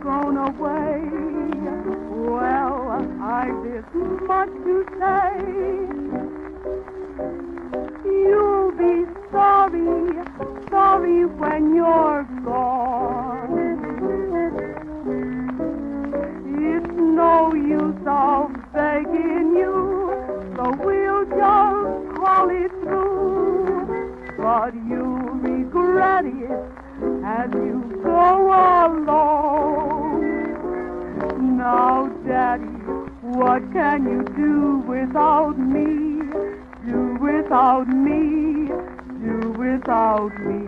thrown away. Well, I did much to say. You'll be sorry, sorry when you're gone. It's no use of begging you, so we'll just call it through. But you'll regret it as you go along. Now, Daddy, what can you do without me? Do without me? Do without me?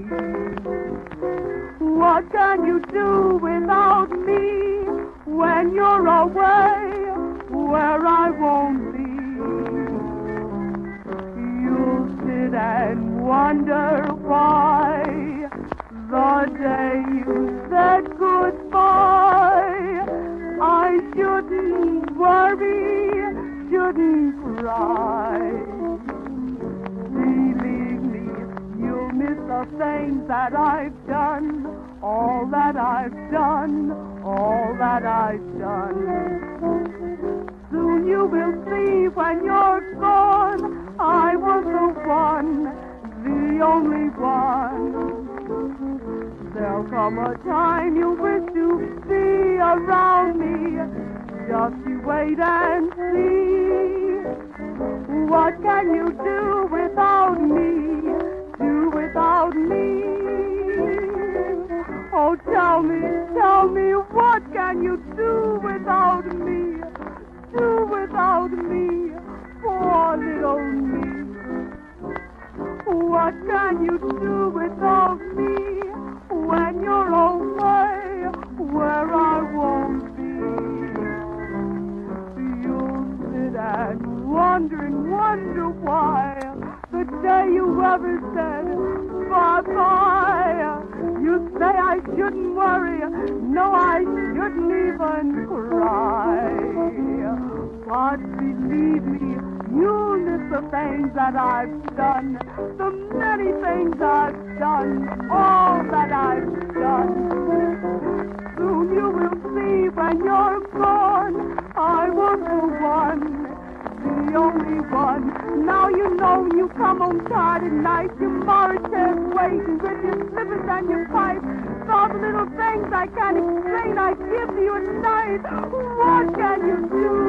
What can you do without me when you're away where I won't be? You'll sit and wonder why the day you said goodbye. I shouldn't worry, shouldn't cry. Believe me, you'll miss the things that I've done, all that I've done, all that I've done. Soon you will see when you're gone, I was the one, the only one. There'll come a time you wish to be around me. Just you wait and see. What can you do without me? Do without me? Oh, tell me, tell me, what can you do without me? Do without me, poor little me. What can you do and wonder and wonder why the day you ever said bye-bye. You say I shouldn't worry, no, I shouldn't even cry. But believe me, you'll miss the things that I've done, the many things I've done, all that one. Now you know you come home tired at night, your Mauritius waiting with your slippers and your pipe. All the little things I can't explain, I give you at night. What can you? Do